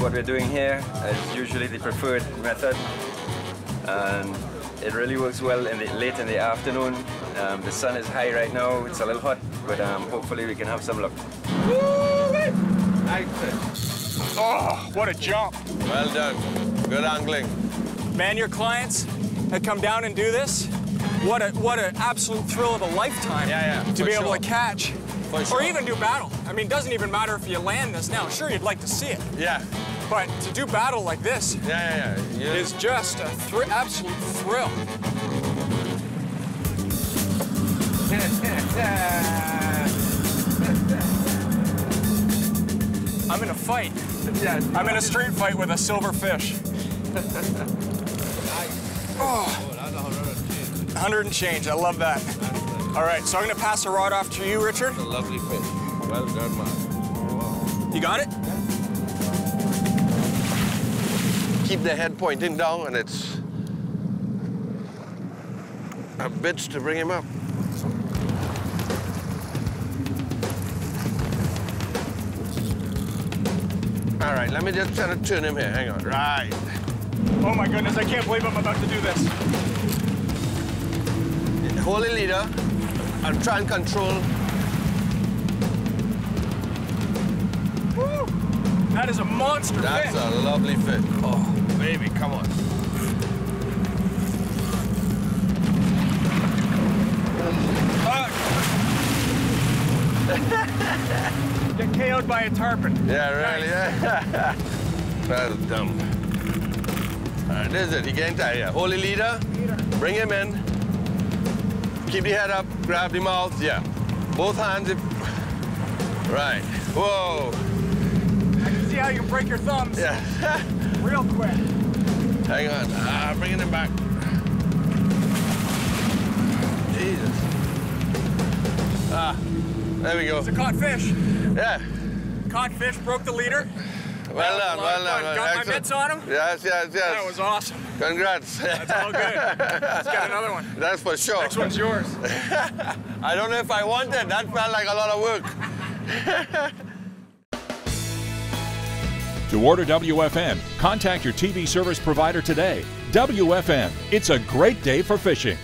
what we're doing here is usually the preferred method. And it really works well in the, late in the afternoon. Um, the sun is high right now. It's a little hot, but um, hopefully we can have some luck. Oh, what a jump. Well done. Good angling. Man, your clients that come down and do this, what a what an absolute thrill of a lifetime Yeah, yeah, to for be able to catch. For Or sure. even do battle. I mean, it doesn't even matter if you land this now. Sure, you'd like to see it. Yeah. But to do battle like this Yeah, yeah, yeah. is just a thr- absolute thrill. I'm in a fight. I'm in a street fight with a silver fish. oh. 100 and change. I love that. All right, so I'm to pass the rod off to you, Richard. a lovely fish. Well done, man. You got it? Keep the head pointing down, and it's a bitch to bring him up. All right, let me just try to turn him here. Hang on. Right. Oh my goodness, I can't believe I'm about to do this. The leader and try and control. That is a monster That's fish. a lovely fish. Oh, baby, come on. Get KO'd by a tarpon. Yeah, really, yeah. That's dumb. All right, this is it. He getting tired. Yeah. Hold the leader. Bring him in. Keep the head up. Grab the mouth. Yeah. Both hands. If... Right. Whoa. You can break your thumbs Yeah. real quick. Hang on. Ah, bringing him back. Jesus. Ah, there we go. It's a caught fish. Yeah. Caught fish, broke the leader. Well done, well done. Got my Excellent. mitts on him. Yes, yes, yes. That was awesome. Congrats. That's all good. Let's get another one. That's for sure. Next one's yours. I don't know if I wanted. That felt like a lot of work. To order WFN, contact your TV service provider today. WFN, it's a great day for fishing.